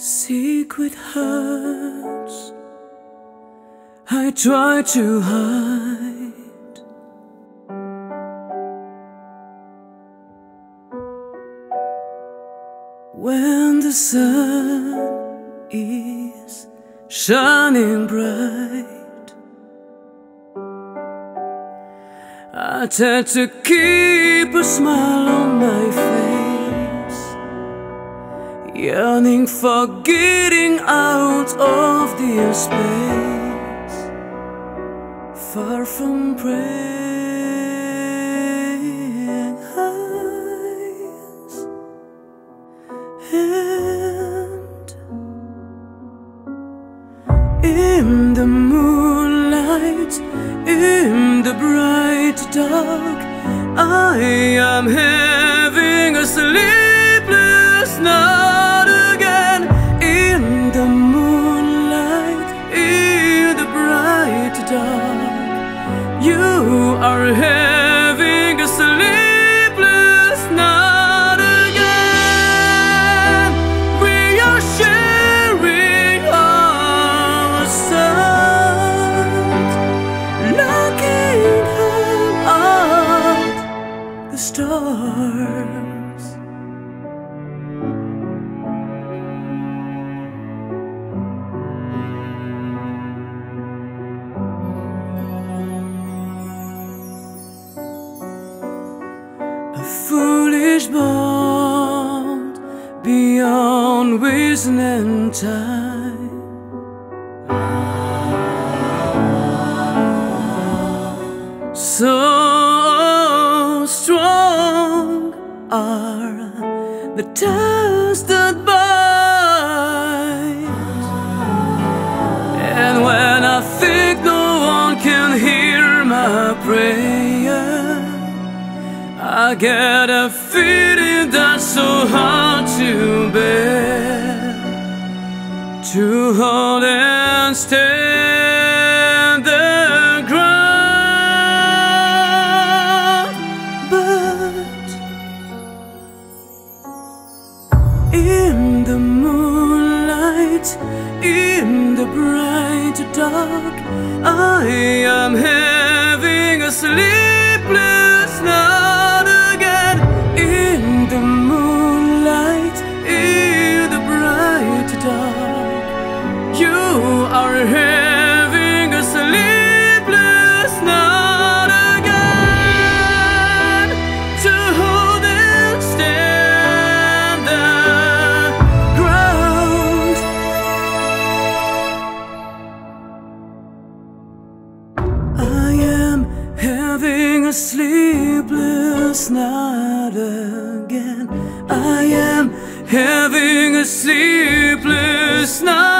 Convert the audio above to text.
Secret hurts. I try to hide. When the sun is shining bright I tend to keep a smile on Yearning for getting out of this space. Far from praying eyes And in the moonlight In the bright dark I am having are having a sleepless night again. We are sharing our sight, looking up at the stars. Foolish bond beyond reason and time. So strong are the ties I get a feeling that's so hard to bear. To hold and stand the ground. But in the moonlight, in the bright dark I am having a sleepless are having a sleepless night again to hold and stand the ground. I am having a sleepless night again. I am having a sleepless night.